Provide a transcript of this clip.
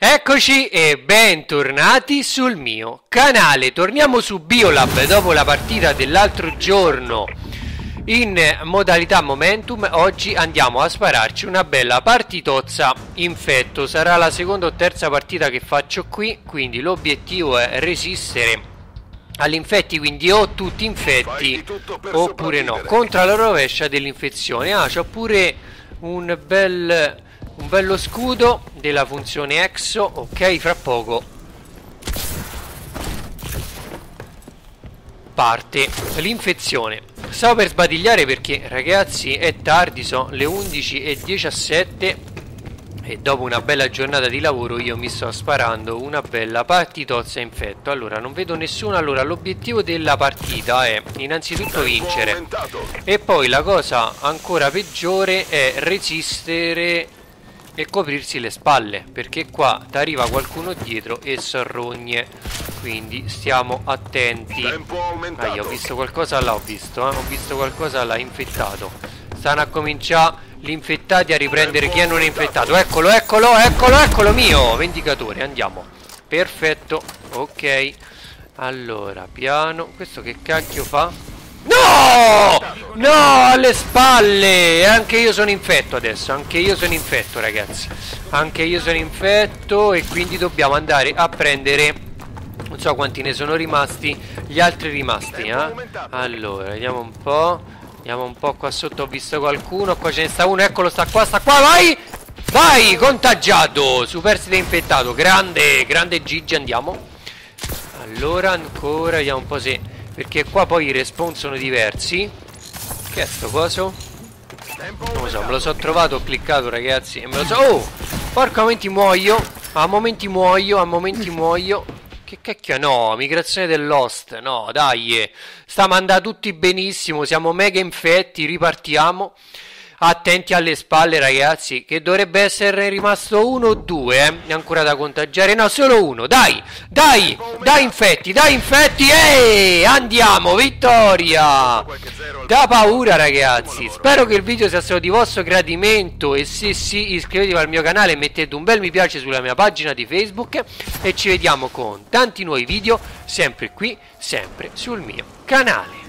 Eccoci e bentornati sul mio canale. Torniamo su Biolab dopo la partita dell'altro giorno in modalità momentum. Oggi andiamo a spararci una bella partitozza infetto. Sarà la seconda o terza partita che faccio qui, quindi l'obiettivo è resistere agli infetti, quindi o tutti infetti oppure no. Contro la rovescia dell'infezione. Ah, c'ho pure un bel un bello scudo della funzione EXO ok fra poco. Parte. L'infezione. Stavo per sbadigliare perché ragazzi è tardi sono le 11 e 17 e dopo una bella giornata di lavoro io mi sto sparando una bella partitozza infetto. Allora non vedo nessuno allora l'obiettivo della partita è innanzitutto vincere. e poi la cosa ancora peggiore è resistere e coprirsi le spalle perché qua ti arriva qualcuno dietro e sorrogne. Quindi stiamo attenti. Ah, io ho visto qualcosa là ho visto eh? ho visto qualcosa là infettato. Stanno a cominciare gli infettati a riprendere chi è non è infettato. Eccolo eccolo eccolo eccolo mio vendicatore andiamo. Perfetto ok. Allora piano. Questo che cacchio fa? No! No, alle spalle! Anche io sono infetto adesso, anche io sono infetto ragazzi. Anche io sono infetto e quindi dobbiamo andare a prendere, non so quanti ne sono rimasti, gli altri rimasti. Eh? Allora, vediamo un po'. Vediamo un po' qua sotto, ho visto qualcuno, qua ce ne sta uno, eccolo, sta qua, sta qua, vai! Vai, contagiato, superstite infettato, grande, grande Gigi, andiamo. Allora, ancora, vediamo un po' se perché qua poi i respawn sono diversi Che è sto coso? Non lo so, me lo so trovato, ho cliccato ragazzi E me lo so... Oh! Porca, a momenti muoio A momenti muoio, a momenti muoio Che cacchio no, migrazione dell'host No, dai Stiamo andando tutti benissimo Siamo mega infetti, ripartiamo Attenti alle spalle ragazzi Che dovrebbe essere rimasto uno o due eh? Ancora da contagiare. No solo uno. Dai Dai Dai infetti Dai infetti Eeeh Andiamo Vittoria. Da paura ragazzi. Spero che il video sia stato di vostro gradimento E se sì iscrivetevi al mio canale E mettete un bel mi piace sulla mia pagina di Facebook E ci vediamo con tanti nuovi video Sempre qui Sempre sul mio canale